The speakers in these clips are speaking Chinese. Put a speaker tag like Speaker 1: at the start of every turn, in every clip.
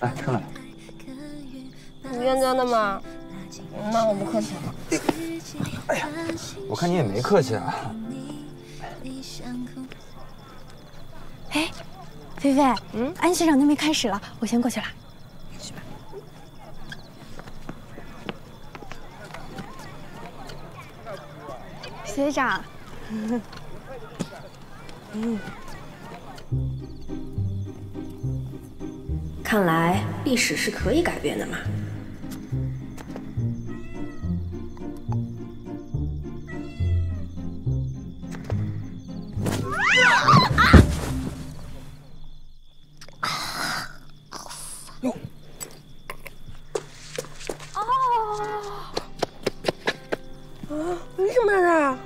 Speaker 1: 来，上来。
Speaker 2: 你认真的吗？那我不客气了。
Speaker 1: 哎呀，我看你也没客气啊。
Speaker 3: 哎，菲菲，嗯，安学长那边开始了，我先过去了。去吧。学长。
Speaker 4: 嗯。看来历史是可以改变的嘛。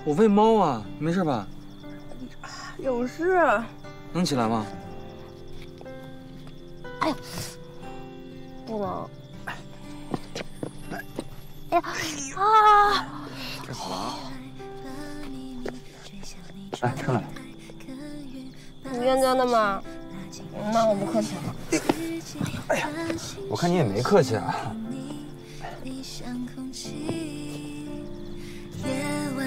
Speaker 1: 我喂猫啊，没事吧？
Speaker 2: 有事。
Speaker 1: 能起来吗？
Speaker 2: 哎呀，不能。哎呀啊！
Speaker 1: 这好了。来，上来。
Speaker 2: 你认真的吗？那我不客气了。
Speaker 1: 哎呀，我看你也没客气啊。愿望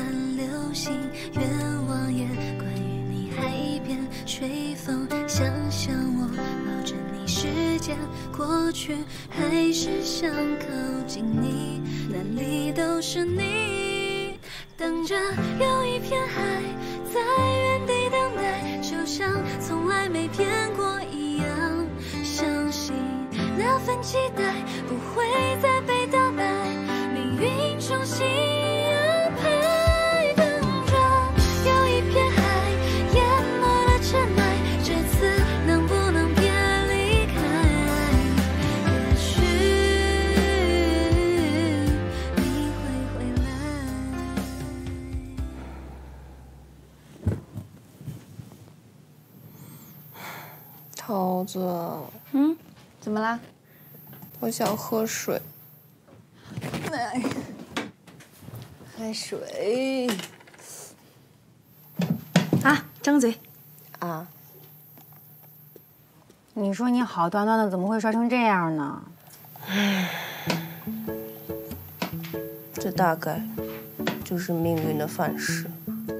Speaker 1: 去，还是想靠近你，哪里都是你，等着有一片海，在原地等待，就像从来没骗过一样，相信那份期待不会再
Speaker 2: 桃子，
Speaker 3: 嗯，怎么啦？
Speaker 2: 我想喝水。
Speaker 3: 来，喝水。啊，张嘴。啊。你说你好端端的，怎么会摔成这样呢？
Speaker 2: 唉这大概就是命运的反噬。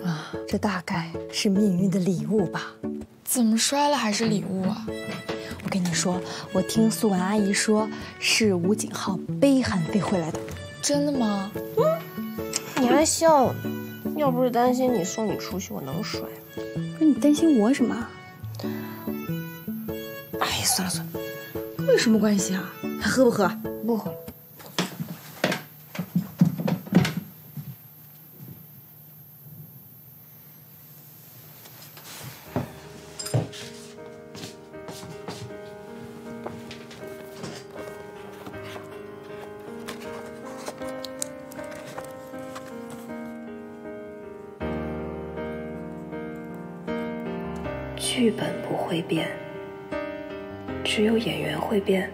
Speaker 3: 啊，这大概是命运的礼物吧。
Speaker 5: 怎么摔了还是礼物啊？
Speaker 3: 我跟你说，我听素婉阿姨说，是吴景浩背韩飞回来的。
Speaker 5: 真的吗？
Speaker 2: 嗯，你还笑？要不是担心你送你出去，我能摔吗？
Speaker 3: 那你担心我什么？
Speaker 2: 哎呀，算了算了，
Speaker 3: 跟我有什么关系啊？还喝不喝？
Speaker 2: 不喝。
Speaker 4: 剧本不会变，只有演员会变。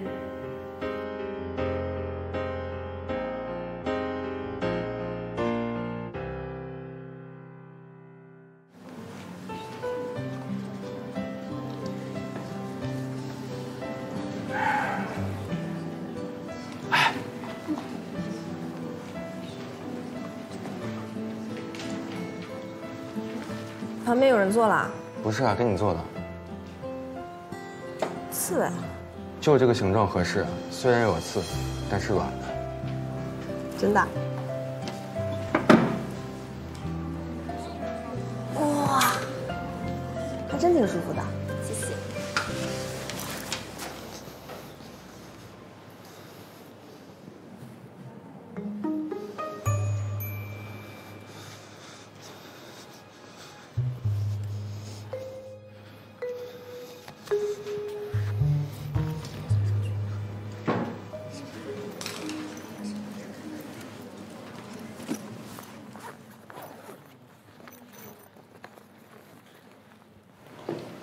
Speaker 2: 旁边有人坐了。
Speaker 1: 不是啊，给你做的。
Speaker 2: 刺猬。
Speaker 1: 就这个形状合适，虽然有刺，但是软的。
Speaker 2: 真的。哇，还真挺舒服的。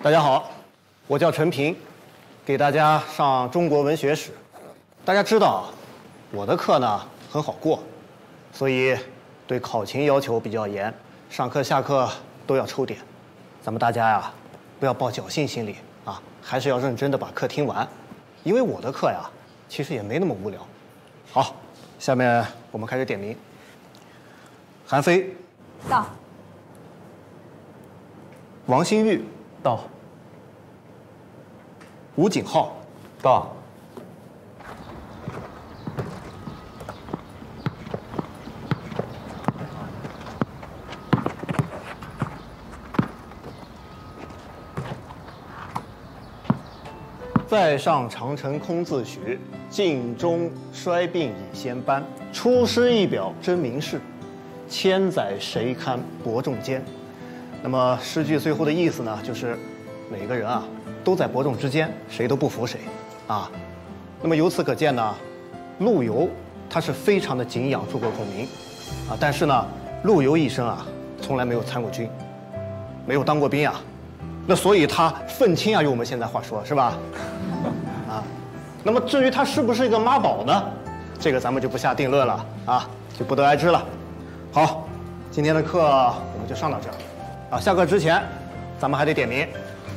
Speaker 6: 大家好，我叫陈平，给大家上中国文学史。大家知道，我的课呢很好过，所以对考勤要求比较严，上课下课都要抽点。咱们大家呀，不要抱侥幸心理啊，还是要认真的把课听完。因为我的课呀，其实也没那么无聊。好，下面我们开始点名。韩飞，
Speaker 3: 到。
Speaker 6: 王新玉，
Speaker 7: 到。
Speaker 6: 吴景浩，
Speaker 7: 到。
Speaker 6: 再上长城空自许，镜中衰鬓已先斑。出师一表真名士，千载谁堪伯仲间。那么诗句最后的意思呢，就是每个人啊都在伯仲之间，谁都不服谁啊。那么由此可见呢，陆游他是非常的敬仰诸葛孔明啊，但是呢，陆游一生啊从来没有参过军，没有当过兵啊。那所以他愤青啊，用我们现在话说是吧？啊，那么至于他是不是一个妈宝呢？这个咱们就不下定论了啊，就不得而知了。好，今天的课我们就上到这儿。啊，下课之前，咱们还得点名。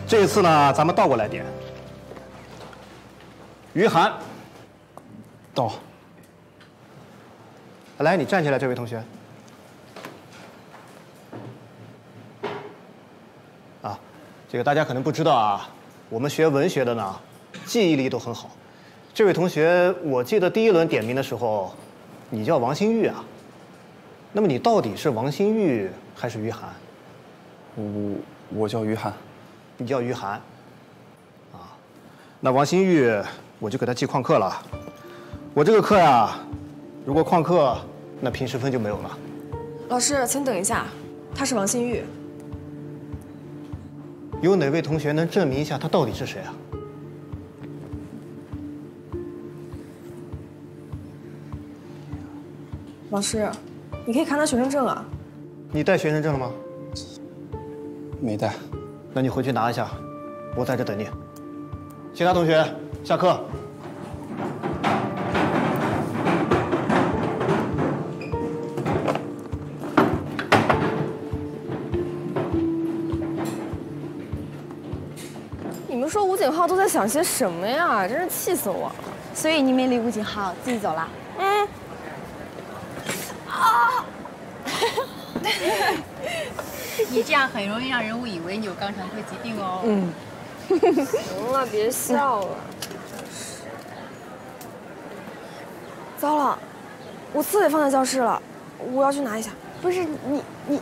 Speaker 6: 这一次呢，咱们倒过来点。于涵，
Speaker 7: 到。
Speaker 6: 来，你站起来，这位同学。啊这个大家可能不知道啊，我们学文学的呢，记忆力都很好。这位同学，我记得第一轮点名的时候，你叫王新玉啊。那么你到底是王新玉还是于涵？
Speaker 7: 我我叫于涵。
Speaker 6: 你叫于涵。啊，那王新玉我就给他记旷课了。我这个课呀，如果旷课，那平时分就没有了。
Speaker 2: 老师，请等一下，他是王新玉。
Speaker 6: 有哪位同学能证明一下他到底是谁啊？
Speaker 2: 老师，你可以看他学生证啊。
Speaker 6: 你带学生证了吗？
Speaker 7: 没带。
Speaker 6: 那你回去拿一下，我在这等你。其他同学下课。
Speaker 2: 你们说吴景浩都在想些什么呀？真是气死我了！
Speaker 3: 所以你没理吴景浩，自己走了。嗯。啊！
Speaker 8: 你这样很容易让人误以为你有肛肠科疾病哦。嗯。
Speaker 2: 行了，别笑了。糟了，我字也放在教室了，我要去拿一下。
Speaker 3: 不是你你。